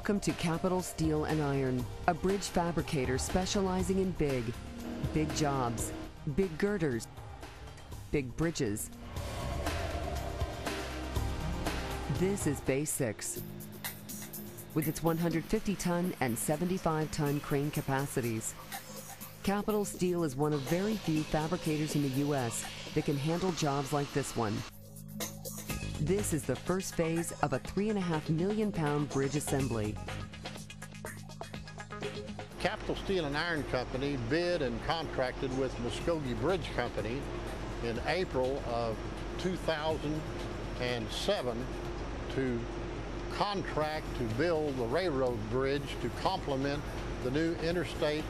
Welcome to Capitol Steel and Iron, a bridge fabricator specializing in big, big jobs, big girders, big bridges. This is Bay 6. With its 150 ton and 75 ton crane capacities, Capitol Steel is one of very few fabricators in the U.S. that can handle jobs like this one. This is the first phase of a three and a half million pound bridge assembly. Capitol Steel and Iron Company bid and contracted with Muskogee Bridge Company in April of 2007 to contract to build the railroad bridge to complement the new Interstate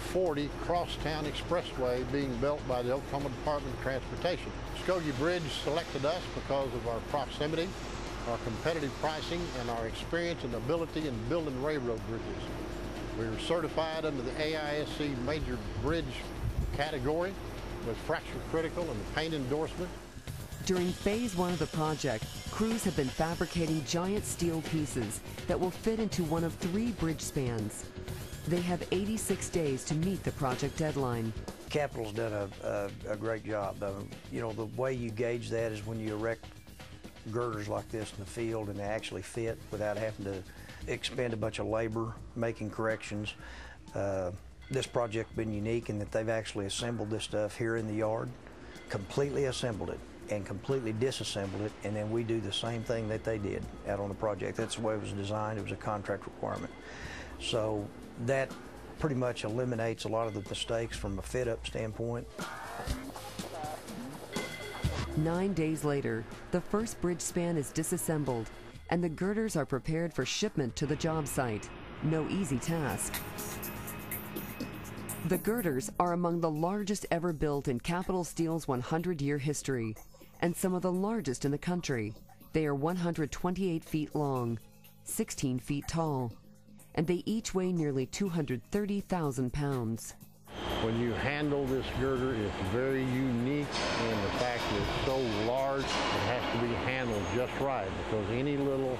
40 Crosstown Expressway being built by the Oklahoma Department of Transportation. Muskogee Bridge selected us because of our proximity, our competitive pricing, and our experience and ability in building railroad bridges. We are certified under the AISC Major Bridge category with fracture critical and paint endorsement. During phase one of the project, crews have been fabricating giant steel pieces that will fit into one of three bridge spans. They have 86 days to meet the project deadline. Capitol's done a, a, a great job. you know, the way you gauge that is when you erect girders like this in the field and they actually fit without having to expend a bunch of labor making corrections. Uh, this project been unique in that they've actually assembled this stuff here in the yard, completely assembled it and completely disassembled it, and then we do the same thing that they did out on the project. That's the way it was designed. It was a contract requirement. So that pretty much eliminates a lot of the mistakes from a fit up standpoint. Nine days later, the first bridge span is disassembled and the girders are prepared for shipment to the job site. No easy task. The girders are among the largest ever built in Capitol Steel's 100 year history and some of the largest in the country. They are 128 feet long, 16 feet tall, and they each weigh nearly 230,000 pounds. When you handle this girder, it's very unique in the fact that it's so large, it has to be handled just right because any little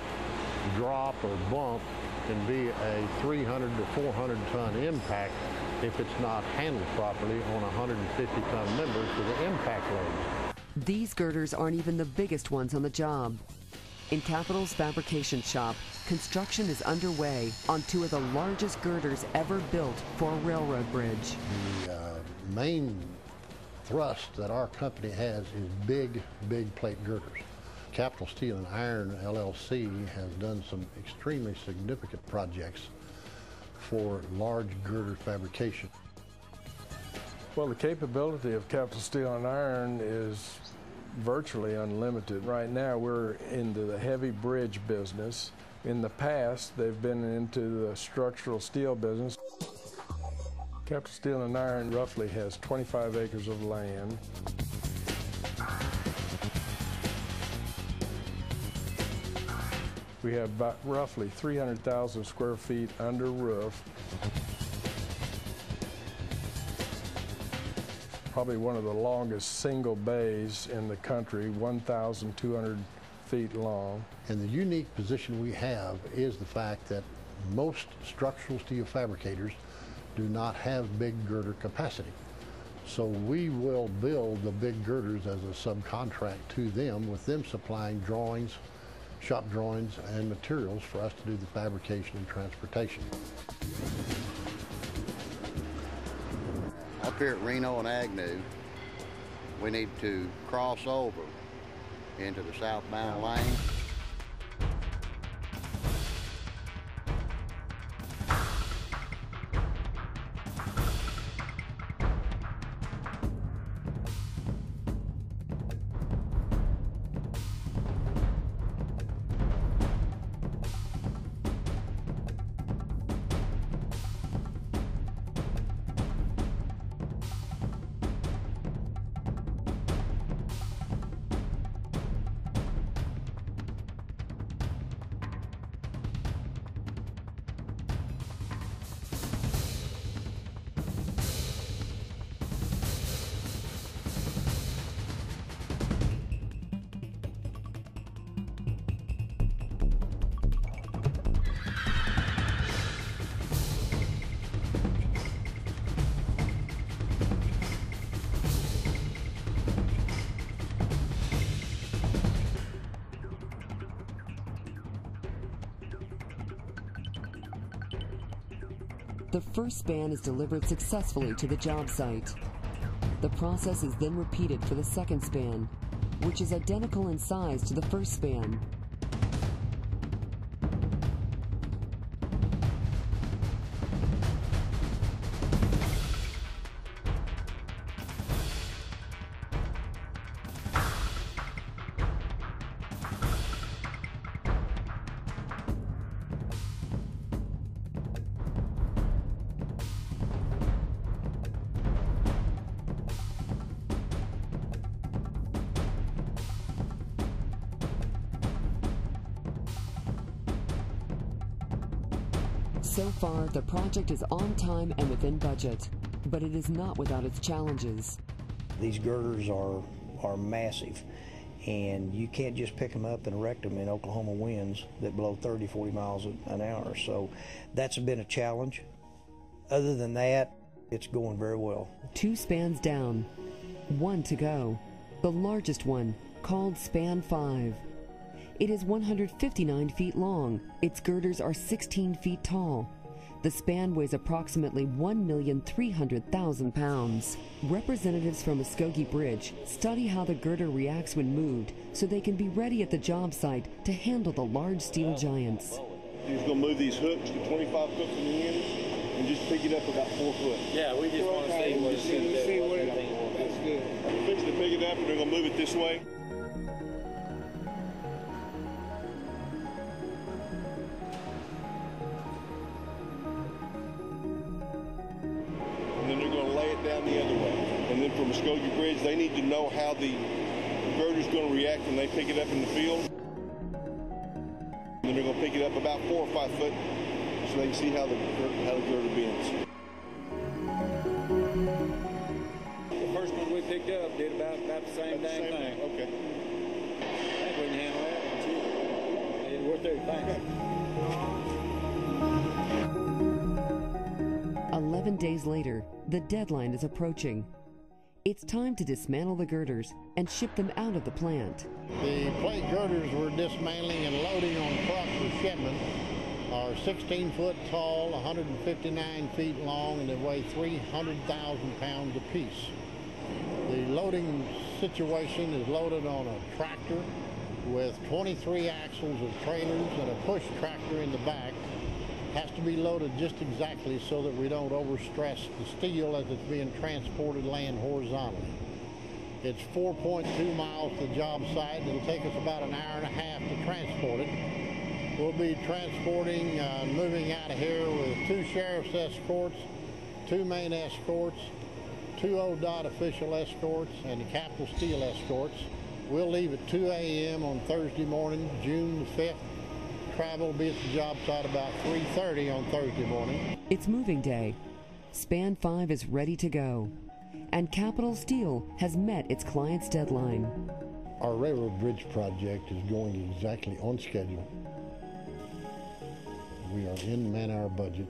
drop or bump can be a 300 to 400 ton impact if it's not handled properly on a 150 ton member to the impact loads. These girders aren't even the biggest ones on the job. In Capitol's fabrication shop, construction is underway on two of the largest girders ever built for a railroad bridge. The uh, main thrust that our company has is big, big plate girders. Capitol Steel and Iron LLC has done some extremely significant projects for large girder fabrication. Well, the capability of Capitol Steel and Iron is virtually unlimited. Right now, we're into the heavy bridge business. In the past, they've been into the structural steel business. Capital Steel and Iron roughly has 25 acres of land. We have about roughly 300,000 square feet under roof. Probably one of the longest single bays in the country, 1,200 feet long. And the unique position we have is the fact that most structural steel fabricators do not have big girder capacity. So we will build the big girders as a subcontract to them with them supplying drawings, shop drawings, and materials for us to do the fabrication and transportation. Here at Reno and Agnew, we need to cross over into the southbound lane. The first span is delivered successfully to the job site. The process is then repeated for the second span, which is identical in size to the first span. So far, the project is on time and within budget, but it is not without its challenges. These girders are, are massive, and you can't just pick them up and erect them in Oklahoma winds that blow 30, 40 miles an hour. So that's been a challenge. Other than that, it's going very well. Two spans down, one to go. The largest one, called Span 5. It is 159 feet long. Its girders are 16 feet tall. The span weighs approximately 1,300,000 pounds. Representatives from Muskogee Bridge study how the girder reacts when moved so they can be ready at the job site to handle the large steel giants. He's going to move these hooks to 25 foot from the ends and just pick it up about four foot. Yeah, we just want to see what it's going to do. That's good. They're to pick it up and they're going to move it this way. Know how the girder's going to react when they pick it up in the field. And then they're going to pick it up about four or five foot so they can see how the, how the girder bends. The first one we picked up did about, about the same dang Same thing. Okay. I think we can handle that. Yeah, we're through. Thanks. 11 days later, the deadline is approaching. It's time to dismantle the girders and ship them out of the plant. The plate girders we're dismantling and loading on trucks for shipment are 16 foot tall, 159 feet long, and they weigh 300,000 pounds apiece. The loading situation is loaded on a tractor with 23 axles of trailers and a push tractor in the back. Has to be loaded just exactly so that we don't overstress the steel as it's being transported land horizontally. It's 4.2 miles to the job site. It'll take us about an hour and a half to transport it. We'll be transporting, uh, moving out of here with two sheriff's escorts, two main escorts, two ODOT official escorts, and the Capitol Steel escorts. We'll leave at 2 a.m. on Thursday morning, June the 5th. Travel will be at the job site about 3.30 on Thursday morning. It's moving day. Span 5 is ready to go. And Capitol Steel has met its client's deadline. Our railroad bridge project is going exactly on schedule. We are in man-hour budget.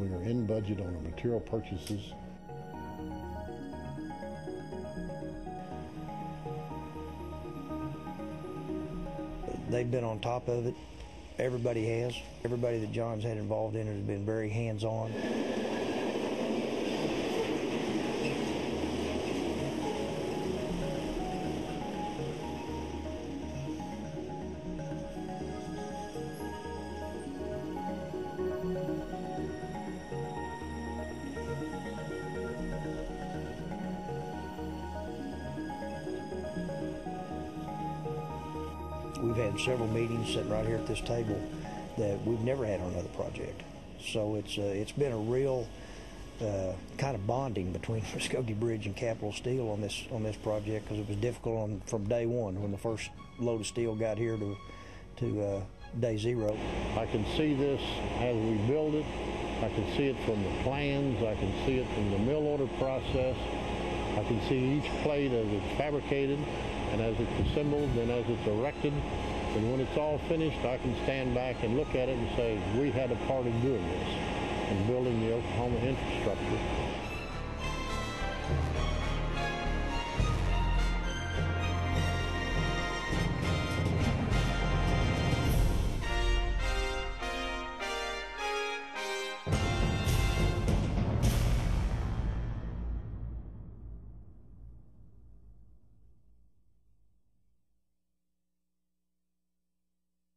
We are in budget on our material purchases. They've been on top of it. Everybody has. Everybody that John's had involved in it has been very hands-on. We've had several meetings sitting right here at this table that we've never had on another project. So it's uh, it's been a real uh, kind of bonding between Muskogee Bridge and Capitol Steel on this on this project because it was difficult on, from day one when the first load of steel got here to to uh, day zero. I can see this as we build it. I can see it from the plans. I can see it from the mill order process. I can see each plate as it's fabricated and as it's assembled and as it's erected. And when it's all finished, I can stand back and look at it and say, we had a part in doing this and building the Oklahoma infrastructure